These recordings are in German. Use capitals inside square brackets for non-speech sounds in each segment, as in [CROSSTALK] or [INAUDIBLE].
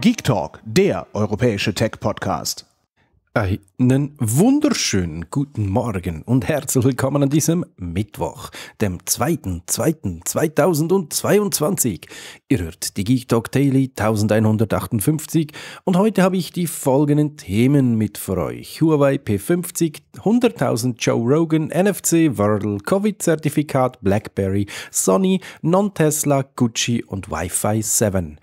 Geek Talk, der europäische Tech-Podcast. Einen wunderschönen guten Morgen und herzlich willkommen an diesem Mittwoch, dem 2.2.2022. Ihr hört die Geek Talk Daily 1158 und heute habe ich die folgenden Themen mit für euch. Huawei P50, 100.000 Joe Rogan, NFC, Wordle, Covid-Zertifikat, Blackberry, Sony, Non-Tesla, Gucci und Wi-Fi 7.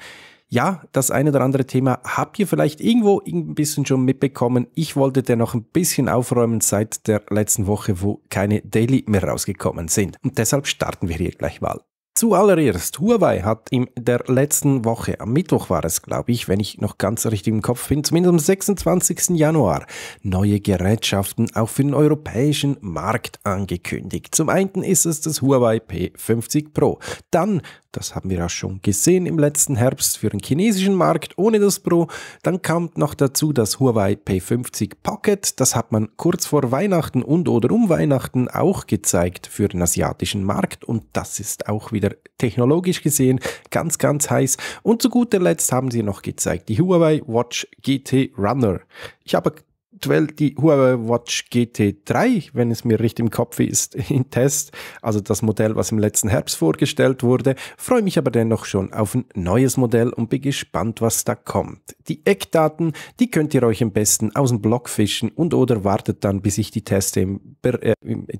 Ja, das eine oder andere Thema habt ihr vielleicht irgendwo ein bisschen schon mitbekommen. Ich wollte dennoch ein bisschen aufräumen seit der letzten Woche, wo keine Daily mehr rausgekommen sind. Und deshalb starten wir hier gleich mal. Zuallererst, Huawei hat in der letzten Woche, am Mittwoch war es, glaube ich, wenn ich noch ganz richtig im Kopf bin, zumindest am 26. Januar, neue Gerätschaften auch für den europäischen Markt angekündigt. Zum einen ist es das Huawei P50 Pro. Dann das haben wir auch schon gesehen im letzten Herbst für den chinesischen Markt ohne das Pro. Dann kam noch dazu das Huawei P50 Pocket. Das hat man kurz vor Weihnachten und oder um Weihnachten auch gezeigt für den asiatischen Markt. Und das ist auch wieder technologisch gesehen ganz, ganz heiß. Und zu guter Letzt haben sie noch gezeigt die Huawei Watch GT Runner. Ich habe aktuell die Huawei Watch GT3, wenn es mir richtig im Kopf ist, [LAUGHS] in Test. Also das Modell, was im letzten Herbst vorgestellt wurde. Freue mich aber dennoch schon auf ein neues Modell und bin gespannt, was da kommt. Die Eckdaten, die könnt ihr euch am besten aus dem Blog fischen und oder wartet dann, bis ich die Teste im, äh,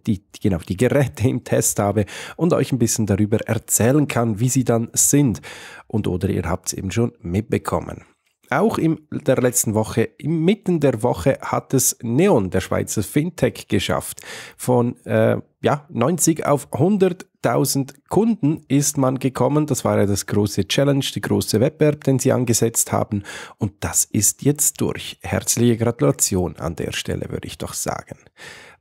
die, genau, die Geräte im Test habe und euch ein bisschen darüber erzählen kann, wie sie dann sind. Und oder ihr habt es eben schon mitbekommen. Auch in der letzten Woche, mitten der Woche, hat es Neon, der Schweizer Fintech, geschafft. Von äh, ja, 90 auf 100.000 Kunden ist man gekommen. Das war ja das große Challenge, die große Wettbewerb, den sie angesetzt haben. Und das ist jetzt durch. Herzliche Gratulation an der Stelle, würde ich doch sagen.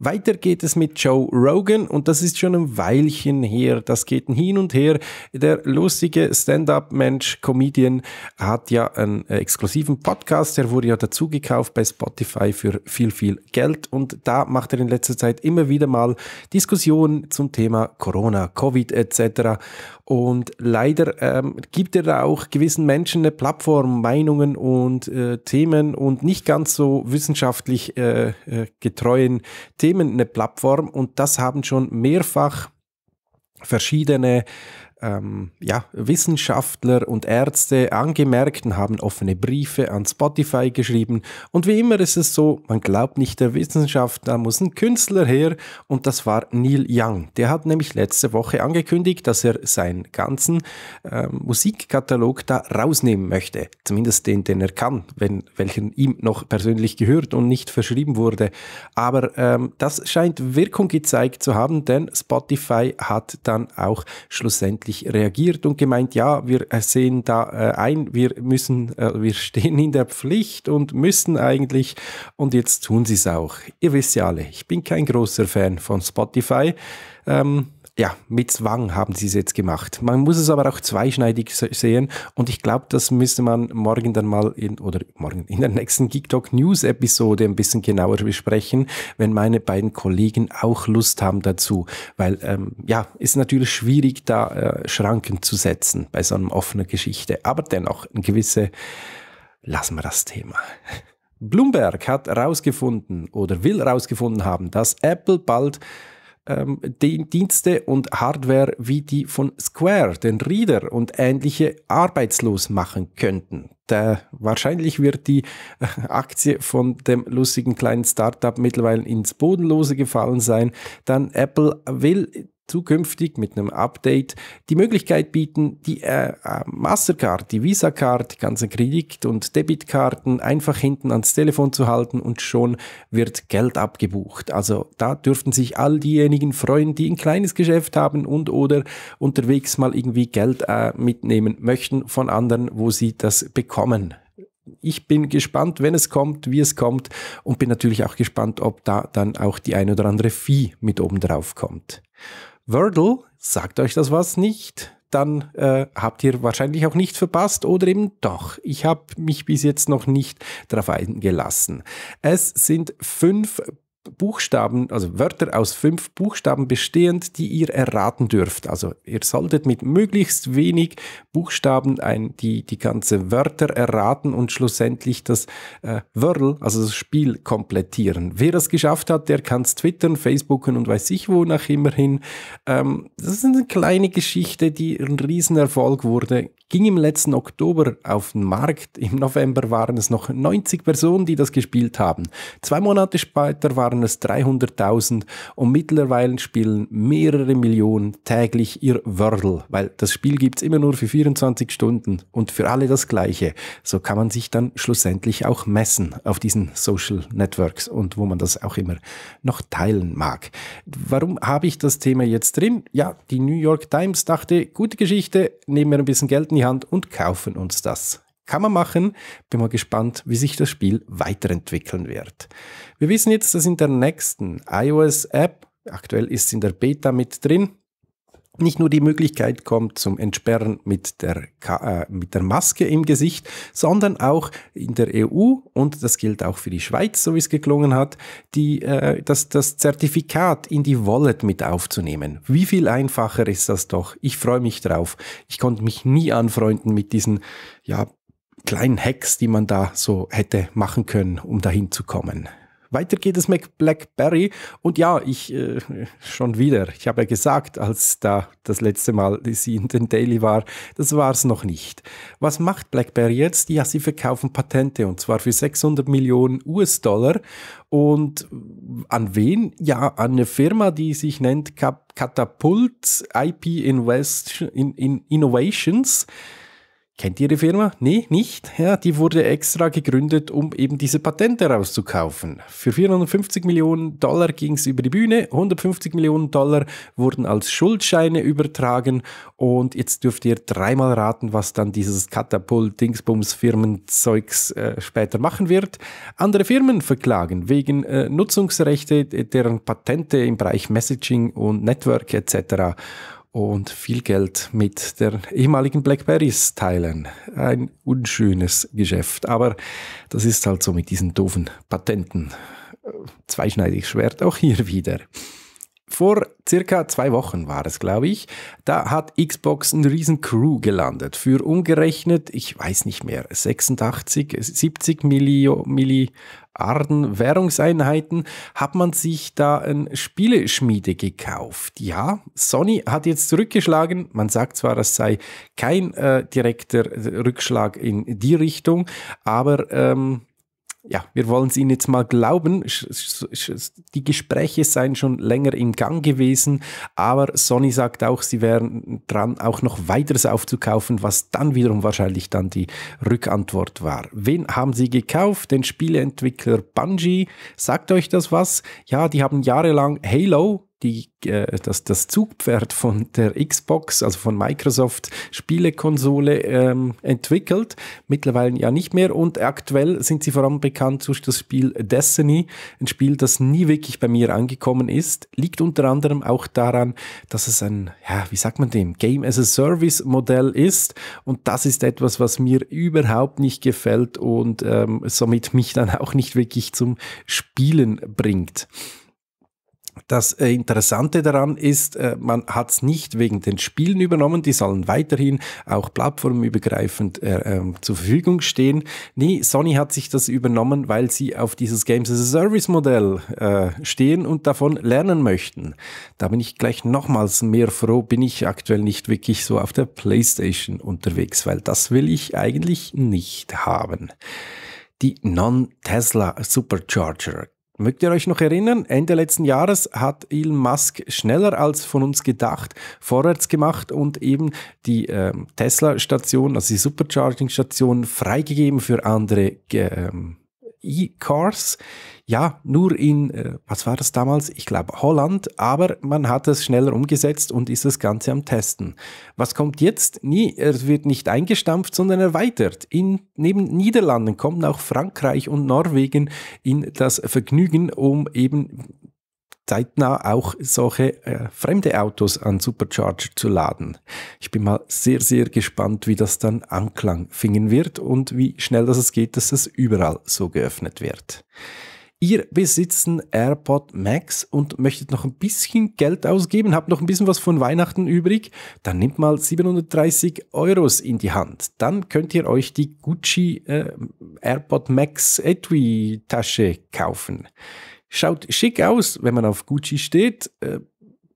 Weiter geht es mit Joe Rogan und das ist schon ein Weilchen her. Das geht hin und her. Der lustige Stand-up-Mensch, Comedian, hat ja einen exklusiven Podcast. Der wurde ja dazu gekauft bei Spotify für viel, viel Geld und da macht er in letzter Zeit immer wieder mal Diskussionen zum Thema Corona, Covid etc. Und leider ähm, gibt er da auch gewissen Menschen eine Plattform, Meinungen und äh, Themen und nicht ganz so wissenschaftlich äh, äh, getreuen Themen eine Plattform. Und das haben schon mehrfach verschiedene ähm, ja, Wissenschaftler und Ärzte angemerkt und haben offene Briefe an Spotify geschrieben. Und wie immer ist es so, man glaubt nicht der Wissenschaft, da muss ein Künstler her und das war Neil Young. Der hat nämlich letzte Woche angekündigt, dass er seinen ganzen ähm, Musikkatalog da rausnehmen möchte. Zumindest den, den er kann, wenn, welchen ihm noch persönlich gehört und nicht verschrieben wurde. Aber ähm, das scheint Wirkung gezeigt zu haben, denn Spotify hat dann auch schlussendlich wirklich reagiert und gemeint, ja, wir sehen da äh, ein, wir müssen, äh, wir stehen in der Pflicht und müssen eigentlich und jetzt tun sie es auch. Ihr wisst ja alle, ich bin kein großer Fan von Spotify. Ähm, ja, mit Zwang haben sie es jetzt gemacht. Man muss es aber auch zweischneidig sehen und ich glaube, das müsste man morgen dann mal in, oder morgen in der nächsten GeekTalk News Episode ein bisschen genauer besprechen, wenn meine beiden Kollegen auch Lust haben dazu, weil ähm, ja, ist natürlich schwierig, da äh, Schranken zu setzen bei so einer offenen Geschichte, aber dennoch ein gewisse, lassen wir das Thema. Bloomberg hat herausgefunden oder will herausgefunden haben, dass Apple bald ähm, Dienste und Hardware wie die von Square, den Reader und ähnliche arbeitslos machen könnten. Da wahrscheinlich wird die äh, Aktie von dem lustigen kleinen Startup mittlerweile ins Bodenlose gefallen sein. Dann Apple will zukünftig mit einem Update die Möglichkeit bieten, die äh, äh, Mastercard, die Visa-Card, die ganzen Kredit- und Debitkarten einfach hinten ans Telefon zu halten und schon wird Geld abgebucht. Also da dürften sich all diejenigen freuen, die ein kleines Geschäft haben und oder unterwegs mal irgendwie Geld äh, mitnehmen möchten von anderen, wo sie das bekommen ich bin gespannt, wenn es kommt, wie es kommt und bin natürlich auch gespannt, ob da dann auch die ein oder andere Vieh mit oben drauf kommt. Wordle, sagt euch das was nicht? Dann äh, habt ihr wahrscheinlich auch nicht verpasst oder eben doch. Ich habe mich bis jetzt noch nicht darauf eingelassen. Es sind fünf Buchstaben, also Wörter aus fünf Buchstaben bestehend, die ihr erraten dürft. Also ihr solltet mit möglichst wenig Buchstaben ein, die, die ganze Wörter erraten und schlussendlich das äh, Wörl, also das Spiel komplettieren. Wer das geschafft hat, der kann es twittern, facebooken und weiß ich wo nach immerhin. Ähm, das ist eine kleine Geschichte, die ein Riesenerfolg wurde ging im letzten Oktober auf den Markt. Im November waren es noch 90 Personen, die das gespielt haben. Zwei Monate später waren es 300.000 und mittlerweile spielen mehrere Millionen täglich ihr Wordle, weil das Spiel gibt's immer nur für 24 Stunden und für alle das gleiche. So kann man sich dann schlussendlich auch messen auf diesen Social Networks und wo man das auch immer noch teilen mag. Warum habe ich das Thema jetzt drin? Ja, die New York Times dachte, gute Geschichte, nehmen wir ein bisschen Geld in die Hand und kaufen uns das. Kann man machen. Bin mal gespannt, wie sich das Spiel weiterentwickeln wird. Wir wissen jetzt, dass in der nächsten iOS-App, aktuell ist es in der Beta mit drin, nicht nur die Möglichkeit kommt zum Entsperren mit der, äh, mit der Maske im Gesicht, sondern auch in der EU, und das gilt auch für die Schweiz, so wie es geklungen hat, die, äh, das, das Zertifikat in die Wallet mit aufzunehmen. Wie viel einfacher ist das doch? Ich freue mich drauf. Ich konnte mich nie anfreunden mit diesen, ja, kleinen Hacks, die man da so hätte machen können, um dahin zu kommen. Weiter geht es mit BlackBerry und ja, ich äh, schon wieder. Ich habe ja gesagt, als da das letzte Mal sie in den Daily war, das war es noch nicht. Was macht BlackBerry jetzt? Ja, sie verkaufen Patente und zwar für 600 Millionen US-Dollar und an wen? Ja, an eine Firma, die sich nennt Catapult IP Invest in, in Innovations. Kennt ihr die Firma? Nee, nicht. Ja, die wurde extra gegründet, um eben diese Patente rauszukaufen. Für 450 Millionen Dollar ging es über die Bühne, 150 Millionen Dollar wurden als Schuldscheine übertragen und jetzt dürft ihr dreimal raten, was dann dieses Katapult-Dingsbums-Firmenzeugs äh, später machen wird. Andere Firmen verklagen wegen äh, Nutzungsrechte, deren Patente im Bereich Messaging und Network etc und viel Geld mit der ehemaligen Blackberries teilen. Ein unschönes Geschäft, aber das ist halt so mit diesen doofen Patenten. Zweischneidig Schwert auch hier wieder vor circa zwei Wochen war es, glaube ich, da hat Xbox einen riesen Crew gelandet. Für umgerechnet, ich weiß nicht mehr, 86, 70 Millio, Milliarden Währungseinheiten hat man sich da ein Spieleschmiede gekauft. Ja, Sony hat jetzt zurückgeschlagen. Man sagt zwar, es sei kein äh, direkter Rückschlag in die Richtung, aber ähm, ja, wir wollen es Ihnen jetzt mal glauben. Die Gespräche seien schon länger im Gang gewesen, aber Sony sagt auch, sie wären dran, auch noch weiteres aufzukaufen, was dann wiederum wahrscheinlich dann die Rückantwort war. Wen haben Sie gekauft? Den Spieleentwickler Bungie. Sagt euch das was? Ja, die haben jahrelang Halo die, äh, das, das Zugpferd von der Xbox, also von Microsoft Spielekonsole ähm, entwickelt. Mittlerweile ja nicht mehr und aktuell sind sie vor allem bekannt durch das Spiel Destiny, ein Spiel, das nie wirklich bei mir angekommen ist. Liegt unter anderem auch daran, dass es ein, ja, wie sagt man dem, Game as a Service Modell ist und das ist etwas, was mir überhaupt nicht gefällt und ähm, somit mich dann auch nicht wirklich zum Spielen bringt. Das äh, Interessante daran ist, äh, man hat es nicht wegen den Spielen übernommen, die sollen weiterhin auch plattformübergreifend äh, ähm, zur Verfügung stehen. Nee, Sony hat sich das übernommen, weil sie auf dieses Games as a Service Modell stehen und davon lernen möchten. Da bin ich gleich nochmals mehr froh, bin ich aktuell nicht wirklich so auf der PlayStation unterwegs, weil das will ich eigentlich nicht haben. Die Non-Tesla Supercharger Mögt ihr euch noch erinnern? Ende letzten Jahres hat Elon Musk schneller als von uns gedacht vorwärts gemacht und eben die äh, Tesla-Station, also die Supercharging-Station, freigegeben für andere ähm, E-Cars. Ja, nur in, äh, was war das damals? Ich glaube Holland, aber man hat es schneller umgesetzt und ist das Ganze am Testen. Was kommt jetzt? Nie, es wird nicht eingestampft, sondern erweitert. In, neben Niederlanden kommen auch Frankreich und Norwegen in das Vergnügen, um eben zeitnah auch solche äh, fremde Autos an Supercharger zu laden. Ich bin mal sehr, sehr gespannt, wie das dann Anklang fingen wird und wie schnell das es geht, dass es überall so geöffnet wird. Ihr besitzt einen AirPod Max und möchtet noch ein bisschen Geld ausgeben, habt noch ein bisschen was von Weihnachten übrig, dann nehmt mal 730 Euros in die Hand. Dann könnt ihr euch die Gucci äh, AirPod Max Etui Tasche kaufen. Schaut schick aus, wenn man auf Gucci steht. Äh,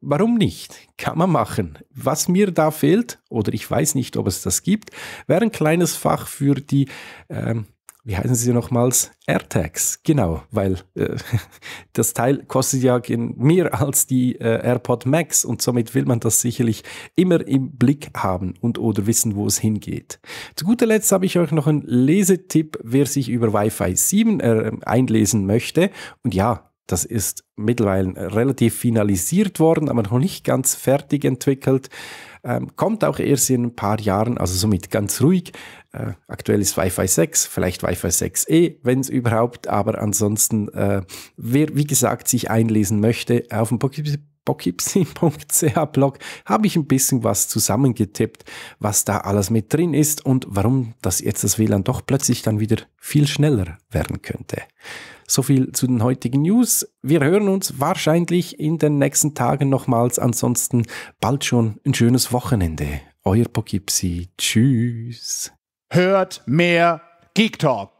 warum nicht? Kann man machen. Was mir da fehlt, oder ich weiß nicht, ob es das gibt, wäre ein kleines Fach für die ähm, wie heißen sie nochmals? AirTags, genau, weil äh, [LAUGHS] das Teil kostet ja mehr als die äh, AirPod Max und somit will man das sicherlich immer im Blick haben und oder wissen, wo es hingeht. Zu guter Letzt habe ich euch noch einen Lesetipp, wer sich über Wi-Fi 7 äh, einlesen möchte. Und ja, das ist mittlerweile relativ finalisiert worden, aber noch nicht ganz fertig entwickelt. Ähm, kommt auch erst in ein paar Jahren, also somit ganz ruhig. Äh, aktuell ist Wi-Fi 6, vielleicht Wi-Fi 6e, wenn es überhaupt, aber ansonsten, äh, wer wie gesagt sich einlesen möchte, auf dem Pokipsi.ch-Blog habe ich ein bisschen was zusammengetippt, was da alles mit drin ist und warum das jetzt das WLAN doch plötzlich dann wieder viel schneller werden könnte. So viel zu den heutigen News. Wir hören uns wahrscheinlich in den nächsten Tagen nochmals. Ansonsten bald schon ein schönes Wochenende. Euer Pokipsi. Tschüss. Hört mehr Geek Talk.